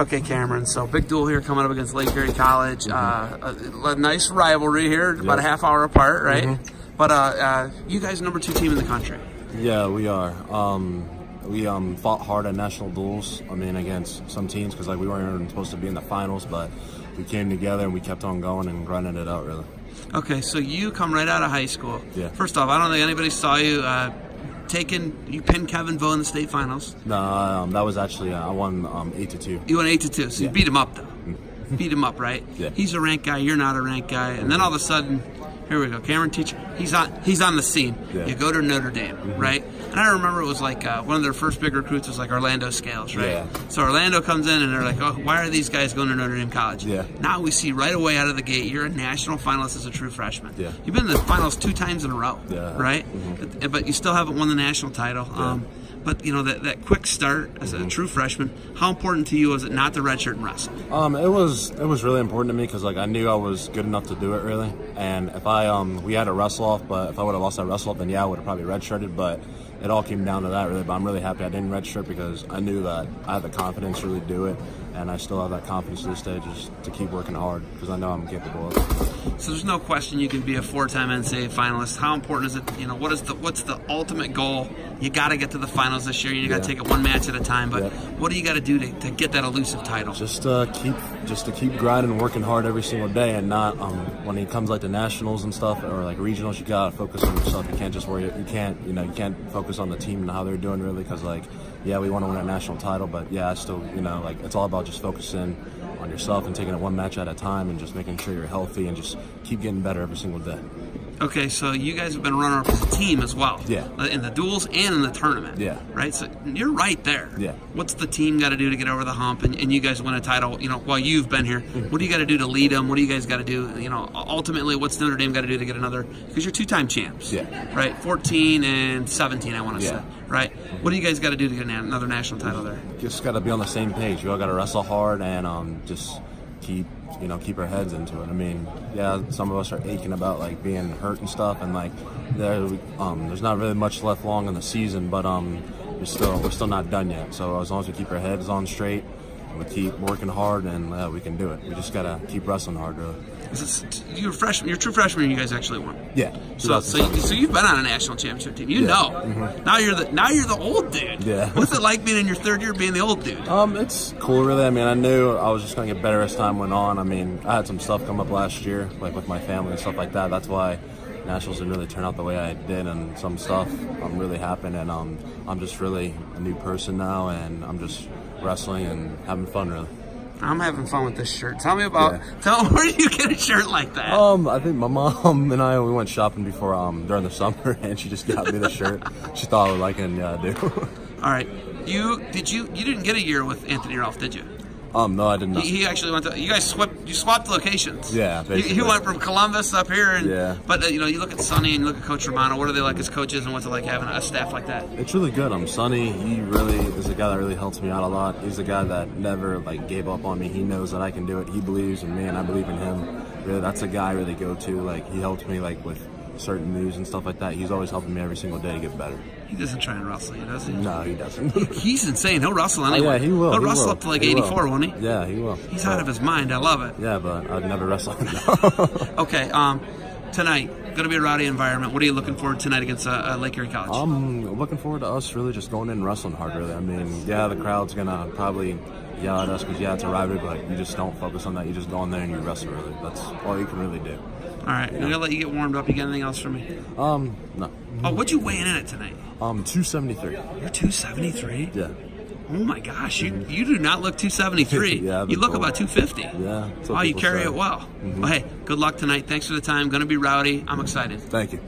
Okay, Cameron. So big duel here coming up against Lake Erie College. Mm-hmm. Uh, a, a nice rivalry here, about a half hour apart, right? Mm-hmm. But uh, uh, you guys, number two team in the country. Yeah, we are. Um, we um, fought hard at national duels. I mean, against some teams because like we weren't even supposed to be in the finals, but we came together and we kept on going and grinding it out. Really. Okay, so you come right out of high school. Yeah. First off, I don't think anybody saw you taking. You pinned Kevin Vo in the state finals. No, um, that was actually uh, I won um, eight to two. You won eight to two, so you beat him up though. beat him up, right? Yeah. He's a ranked guy. You're not a ranked guy, and then all of a sudden, here we go. Cameron Teacher, he's on. He's on the scene. Yeah. You go to Notre Dame, right? And I remember it was like uh, one of their first big recruits was like Orlando Scales, right? Yeah. So Orlando comes in and they're like, "Oh, why are these guys going to Notre Dame College?" Yeah. Now we see right away out of the gate, you're a national finalist as a true freshman. Yeah. You've been in the finals two times in a row, Yeah. right? But, but you still haven't won the national title. Um, but you know that, that quick start as Mm-hmm. a true freshman. How important to you was it not to redshirt and wrestle? Um, it was it was really important to me because like I knew I was good enough to do it really, and if I um we had a wrestle off, but if I would have lost that wrestle off, then yeah I would have probably redshirted. But it all came down to that really. But I'm really happy I didn't redshirt because I knew that I had the confidence to really do it, and I still have that confidence to this day just to keep working hard because I know I'm capable of. it. So there's no question you can be a four-time NCAA finalist. How important is it? You know, what is the what's the ultimate goal? You got to get to the finals this year. You got to Yeah. take it one match at a time. But Yeah. what do you got to do to, to get that elusive title? Just uh, keep just to keep grinding and working hard every single day, and not um, when it comes like the nationals and stuff or like regionals, you gotta focus on yourself. You can't just worry. You can't you know you can't focus on the team and how they're doing really because like yeah we want to win a national title, but yeah still you know like it's all about just focusing on yourself and taking it one match at a time and just making sure you're healthy and just keep getting better every single day. Okay, so you guys have been runner-up as a team as well. Yeah. Uh, In the duels and in the tournament. Yeah. Right. So you're right there. Yeah. What's the team got to do to get over the hump and, and you guys win a title? You know, while you've been here, Mm-hmm. what do you got to do to lead them? What do you guys got to do? You know, ultimately, what's Notre Dame got to do to get another? Because you're two-time champs. Yeah. Right. 14 and 17, I want to Yeah. say. Right. What do you guys got to do to get another national title there? just got to be on the same page. We all got to wrestle hard and um, just keep you know keep our heads into it. I mean, yeah, some of us are aching about like being hurt and stuff, and like there um, there's not really much left long in the season, but um, we're still we're still not done yet. So as long as we keep our heads on straight. We keep working hard and uh, we can do it. We just gotta keep wrestling hard, really. Is it, you're freshman. You're true freshman. You guys actually won. Yeah. So, so, you, so you've been on a national championship team. You Yeah. know. Now you're the now you're the old dude. Yeah. What's it like being in your third year, being the old dude? Um, it's cool, really. I mean, I knew I was just gonna get better as time went on. I mean, I had some stuff come up last year, like with my family and stuff like that. That's why nationals didn't really turn out the way I did, and some stuff um, really happened. And um, I'm just really a new person now, and I'm just wrestling and having fun, really. I'm having fun with this shirt. Tell me about. Yeah. Tell where you get a shirt like that? Um, I think my mom and I we went shopping before um during the summer, and she just got me the shirt. She thought I would like it, and yeah, I do. All right. You did you you didn't get a year with Anthony Ralph, did you? Um, no, I did not. He, he actually went to. You guys swapped. You swapped locations. Yeah, He, he went from Columbus up here, and Yeah. but uh, you know you look at Sonny and you look at Coach Romano. What are they like as coaches, and what's it like having a staff like that? It's really good. I'm Sonny. He really is a guy that really helps me out a lot. He's a guy that never like gave up on me. He knows that I can do it. He believes in me, and I believe in him. Really, that's a guy I really go to. Like he helps me like with certain moves and stuff like that. He's always helping me every single day to get better. He doesn't try and wrestle you, does he? No, he doesn't. He's insane. He'll wrestle Oh, yeah, he will. He'll he wrestle will. up to like He 84, won't he? Yeah, he will. He's out of his mind. I love it. Yeah, but I'd never wrestle him. Okay, um, tonight going to be a rowdy environment. What are you looking forward to tonight against uh, uh, Lake Erie College? I'm looking forward to us really just going in and wrestling hard. Really, I mean, yeah, the crowd's gonna probably yell at us because yeah, it's a rivalry, but you just don't focus on that. You just go in there and you wrestle. Really, that's all you can really do. All right, I'm gonna let you get warmed up. You got anything else for me? Um, no. Oh, what'd you weigh in at tonight? Um, 273. You're 273. Yeah. Oh my gosh, you you do not look 273. Yeah, you look about 250. Yeah, Wow, you carry say. it well. Well, hey, good luck tonight. Thanks for the time. Going to be rowdy. I'm excited. Thank you.